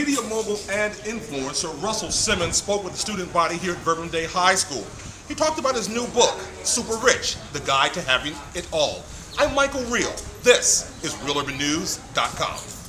Media mogul and influencer Russell Simmons spoke with the student body here at Verbum High School. He talked about his new book, Super Rich, The Guide to Having It All. I'm Michael Reel. This is ReelUrbanNews.com.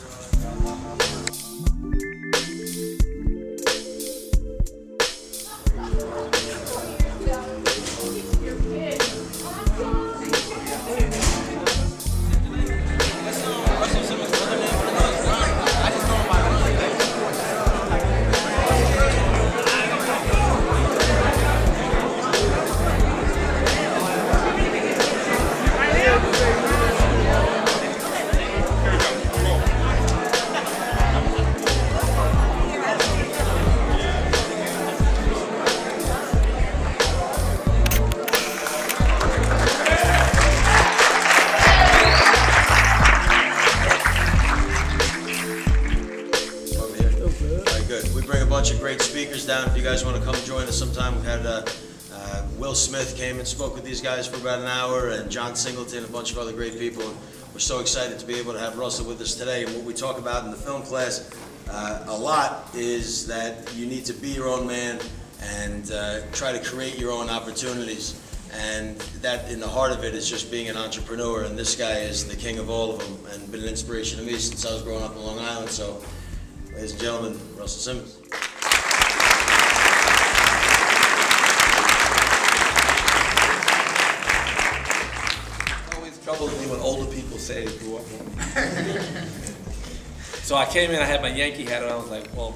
Smith came and spoke with these guys for about an hour, and John Singleton, a bunch of other great people. We're so excited to be able to have Russell with us today. And what we talk about in the film class uh, a lot is that you need to be your own man and uh, try to create your own opportunities. And that, in the heart of it, is just being an entrepreneur. And this guy is the king of all of them, and been an inspiration to me since I was growing up in Long Island. So, ladies and gentlemen, Russell Simmons. Me when older people say grew up so I came in, I had my Yankee hat on, I was like, well,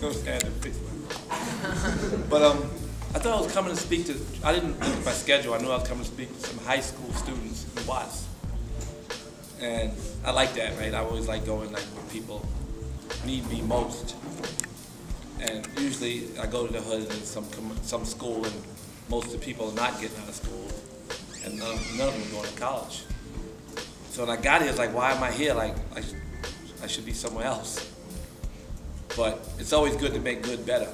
go stand and fix my But um, I thought I was coming to speak to, I didn't look at my schedule, I knew I was coming to speak to some high school students in Watts. And I like that, right? I always like going like where people need me most. And usually I go to the hood in some some school and most of the people are not getting out of school and none, none of them are going to college. So when I got here, it's like, why am I here? Like, I, I should be somewhere else. But it's always good to make good better.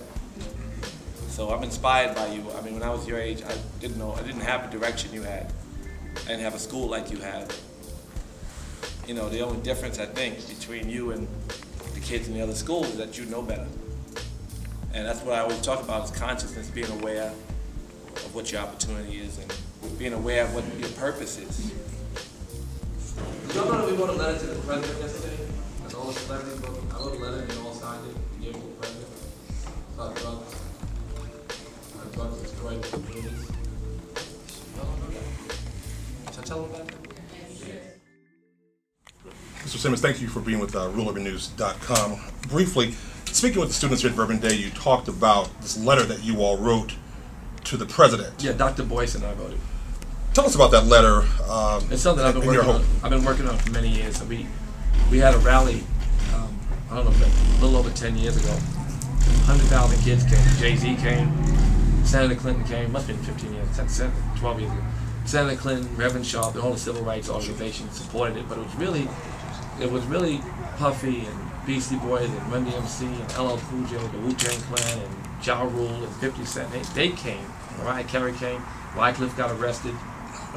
So I'm inspired by you. I mean, when I was your age, I didn't know, I didn't have the direction you had. I didn't have a school like you had. You know, the only difference, I think, between you and the kids in the other schools is that you know better. And that's what I always talk about is consciousness, being aware of what your opportunity is and being aware of what your purpose is. Did y'all know that we wrote a letter to the president yesterday? And all the celebrities wrote, I wrote a letter and all signed it, and gave it to the president. About drugs. How drugs destroy the communities. Y'all don't know that? Should I tell them about that? Mr. Simmons, thank you for being with uh, ReelUrbanNews.com. Briefly, speaking with the students here at Verbum Dei, you talked about this letter that you all wrote to the president. Yeah, Dr. Boyce and I wrote it. Tell us about that letter. Um, it's something I've been working on. I've been working on for many years. So we we had a rally. Um, I don't know, a little over ten years ago. Hundred thousand kids came. Jay Z came. Senator Clinton came. Must have been fifteen years, 10, 12 years ago. Senator Clinton, Reverend Sharp, all the civil rights organizations supported it. But it was really, it was really Puffy and Beastie Boys and Run DMC and LL Cool J, the Wu Tang Clan and Ja Rule and 50 Cent. They, they came. Mariah Carey came. Wyclef got arrested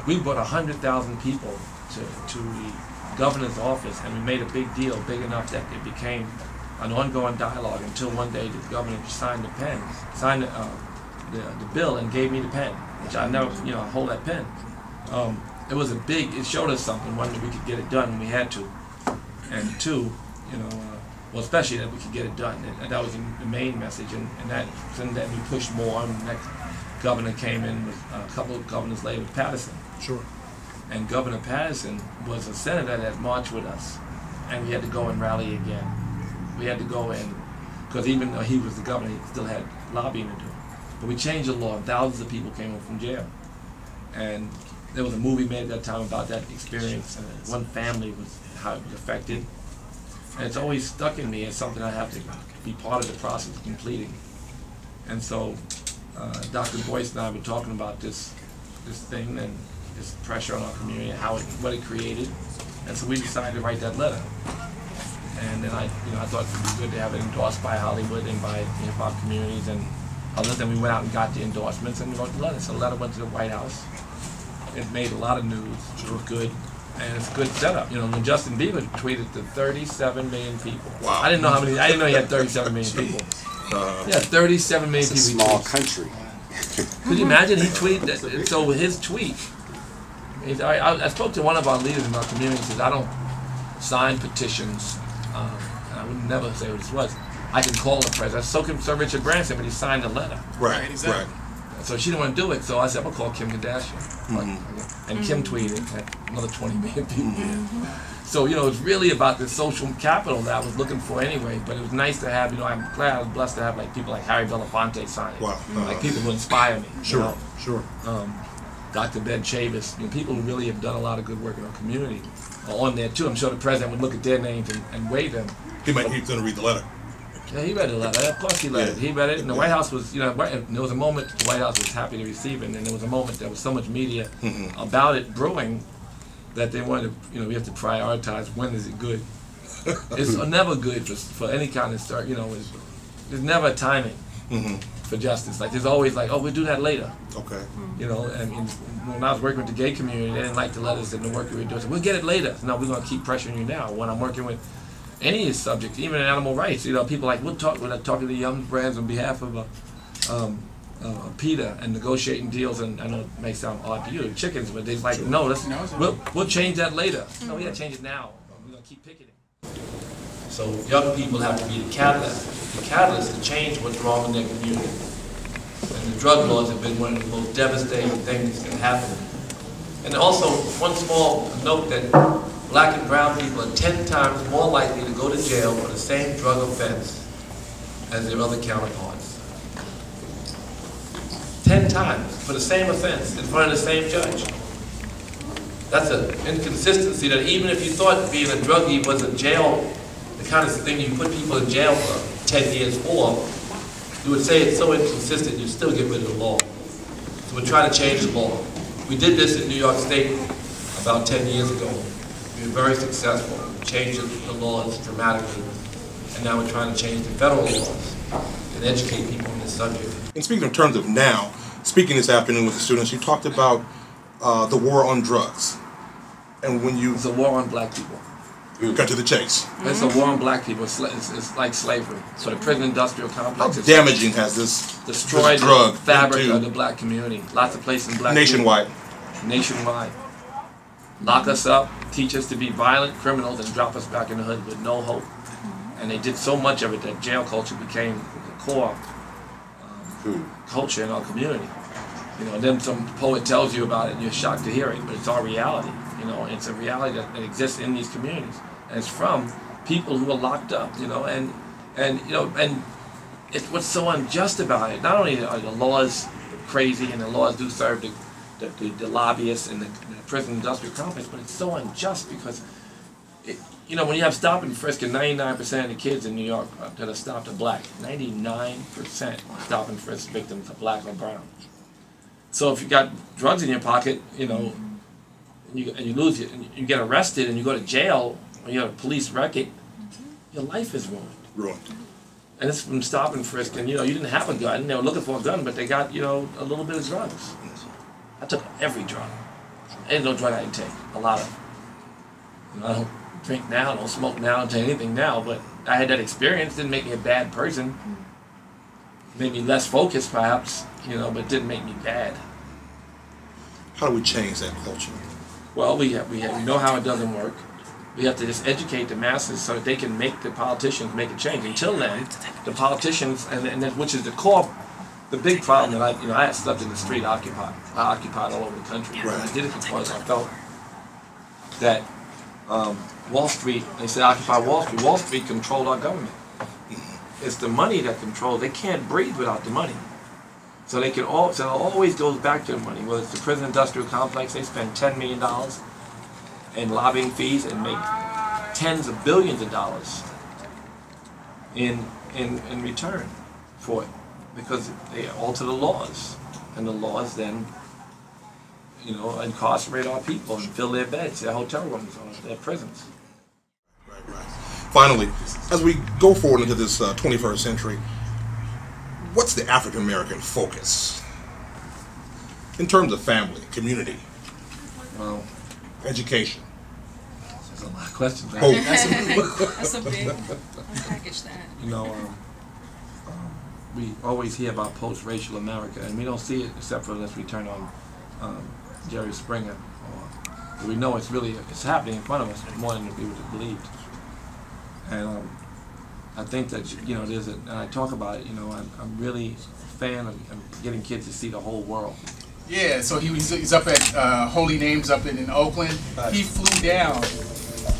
we brought 100,000 people to, to the governor's office and we made a big deal, big enough that it became an ongoing dialogue until one day the governor signed the pen, signed the, uh, the, the, bill and gave me the pen, which I never, you know, hold that pen. Um, it was a big, it showed us something, one, that we could get it done when we had to, and two, you know, uh, well, especially that we could get it done. And, that was the, main message, and, and that, and then we pushed more, and the next governor came in with uh, a couple of governors later with Paterson. Sure. And Governor Paterson was a senator that marched with us, and we had to go and rally again. We had to go in, because even though he was the governor, he still had lobbying to do. But we changed the law, and thousands of people came home from jail. And there was a movie made at that time about that experience, and one family was how it was affected. And it's always stuck in me as something I have to be part of the process of completing. And so uh, Dr. Boyce and I were talking about this this thing, and this pressure on our community, how it, what it created, and so we decided to write that letter. And then I, you know, I thought it would be good to have it endorsed by Hollywood and by hip hop communities and others. Then we went out and got the endorsements and we wrote the letter. So the letter went to the White House. It made a lot of news. It was good. and it's a good setup. You know, when Justin Bieber tweeted to 37 million people. Wow. I didn't know how many. I didn't know he had 37 million people. yeah, uh, 37 million It's a people. he small tweets. country. Could you imagine he tweeted that? So his tweet, he's- I, I, I spoke to one of our leaders in our community. He says, I don't sign petitions. Um, and I would never say what this was. I can call the president. So can Sir Richard Branson, but he signed a letter. Right, exactly. right. So she didn't want to do it. So I said, I'm gonna call Kim Kardashian. And Kim tweeted at another 20 million people. So you know, it's really about the social capital that I was looking for anyway. But it was nice to have. You know, I'm glad I was blessed to have like people like Harry Belafonte sign it. Wow. Like people who inspire me. you Sure, know? sure. um, Dr. Ben Chavis, you know, people who really have done a lot of good work in our community are on there too. I'm sure the president would look at their names and, and wave them. He might, he's gonna read the letter. Yeah, he read the letter. Of course he read it. He read it, and the White House was, you know, there was a moment the White House was happy to receive it, and then there was a moment there was so much media mm-hmm. about it brewing that they wanted to, you know, we have to prioritize when is it good. it's never good for, for any kind of start, you know, it's, there's never a timing for justice. Like there's always like, oh, we'll do that later. Okay. You know, I mean, when I was working with the gay community, they didn't like the letters and the work we were doing. So we'll get it later. No, we're gonna keep pressuring you now. When I'm working with any subject, even animal rights, you know, people like we'll talk when I talk to the young brands on behalf of uh, um, uh, PETA and negotiating deals. And I know it may sound odd to you, chickens, but they're like, no, let's No, we'll, we'll change that later. No, we gotta change it now. We're gonna keep picketing. So young people have to be the catalyst, the catalyst to change what's wrong in their community. And the drug laws have been one of the most devastating things that can happen. And also, one small note that black and brown people are 10 times more likely to go to jail for the same drug offense as their other counterparts. 10 times for the same offense in front of the same judge. That's an inconsistency that even if you thought being a druggie was a jail, kind of thing you put people in jail for 10 years for, you would say it's so inconsistent, you'd still get rid of the law. So we're trying to change the law. We did this in New York State about 10 years ago. We were very successful, We changed the laws dramatically, and now we're trying to change the federal laws and educate people on this subject. And speaking in terms of now, speaking this afternoon with the students, you talked about uh, the war on drugs. And when you The war on black people. Got to the chase, It's a war on black people. It's, it's, it's like slavery. So the prison industrial complex has damaging has this, destroyed this drug the fabric into of the black community. Lots of places in black nationwide? nationwide. Lock us up, teach us to be violent criminals, and drop us back in the hood with no hope. And they did so much of it that jail culture became the core um, culture in our community. You know, then some poet tells you about it, and you're shocked to hear it, but it's our reality. You know, it's a reality that, exists in these communities, and it's from people who are locked up. You know, and and you know, and it's what's so unjust about it. Not only are the laws crazy, and the laws do serve the the, the, the lobbyists and the, the prison industrial complex, but it's so unjust because, it, you know, when you have stop and frisk, and 99% of the kids in New York uh, that are stopped are black. 99% stop and frisk victims are black or brown. So if you got drugs in your pocket, you know, and you, and you lose it, and you get arrested, and you go to jail, or you have a police record, your life is ruined. Ruined. And it's from stop and frisk, and you know, you didn't have a gun. They were looking for a gun, but they got, you know, a little bit of drugs. I took every drug. Ain't no drug I didn't take. A lot of. You know, I don't drink now, don't smoke now, don't take anything now, but I had that experience. Didn't make me a bad person. Made me less focused, perhaps, you know, but didn't make me bad. How do we change that culture? Well, we have, we have, we know how it doesn't work. We have to just educate the masses so that they can make the politicians make a change. Until then, the politicians, and, and that, which is the core, the big problem that I, you know, I slept in the street occupied. I occupied all over the country. Right. I did it because I felt that um, Wall Street, they said occupy Wall Street. Wall Street controlled our government. It's the money that controls. They can't breathe without the money. So they can all, so it always goes back to the money. Whether it's the prison industrial complex, they spend ten million dollars in lobbying fees and make tens of billions of dollars in in in return for it because they alter the laws, and the laws then, you know, incarcerate our people and fill their beds, their hotel rooms, their prisons. Right, right. Finally, as we go forward into this uh, 21st century, what's the African American focus in terms of family, community, Well, education? That's a lot of questions. Oh. That's a big, package that. You know, um, um, we always hear about post-racial America, and we don't see it except for unless we turn on um, Jerry Springer. Or, we know it's really it's happening in front of us more than we would have believed. And um, I think that you know, there's a, and I talk about it. You know, I'm, I'm really a fan of, of getting kids to see the whole world. Yeah, so he was he's up at uh, Holy Names up in, in Oakland. He flew down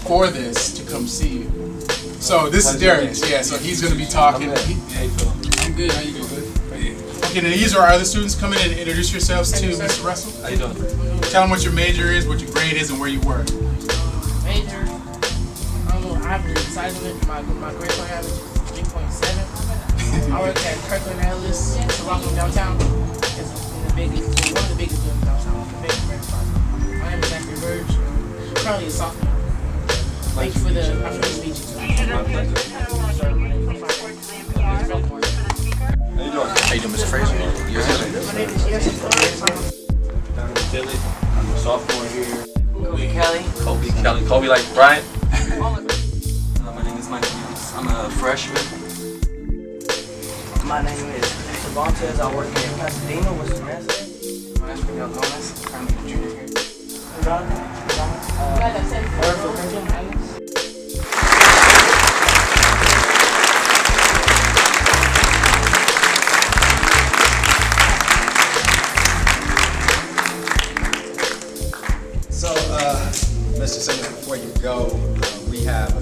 for this to come see you. So this is Darius. Yeah, so he's gonna be talking. I'm He- How you feeling? I'm good. How you doing? Okay, now these are our other students. Come in and introduce yourselves to Mr. Russell. How you doing? Tell them what your major is, what your grade is, and where you were. Major, I don't know, I haven't decided it. My, my grade point average is 3.7. I work at Kirkland Atlas, Toronto downtown. It's in the biggest, one of the biggest buildings downtown, the biggest brand spot. My name is Zachary Verge. I'm currently a sophomore. Thank you for the opportunity to speak to you. My. How you doing, Mr. Fraser? You My name is Yes. Down in I'm a sophomore here. Kobe Kelly. Kobe Kelly. Kobe like Bryant. Freshman. My name is Cervantes. I work in Pasadena, Wisconsin. My name is Miguel Gomez. I'm a junior here. So, uh, Mr. Simmons, before you go, uh, we have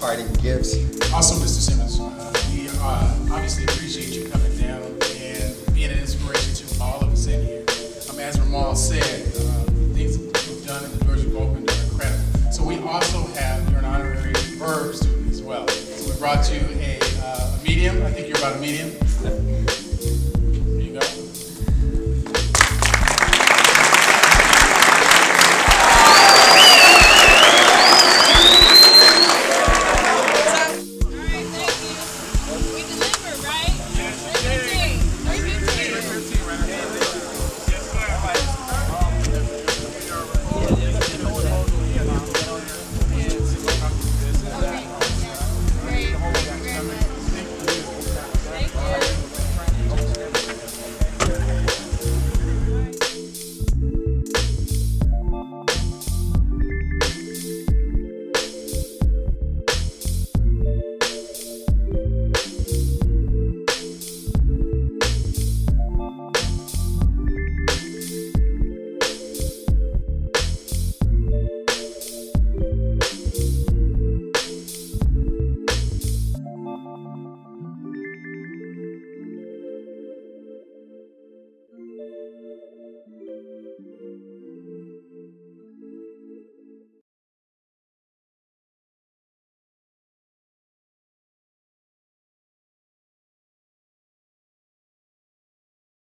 parting gifts. Also, Mr. Simmons, uh, we uh, obviously appreciate you coming down and being an inspiration to all of us in here. Um, as Ramal said, uh, the things that you've done and the doors you've opened are incredible. So we also have, you're an honorary verb student as well. So we brought you a, uh, a medium, I think you're about a medium.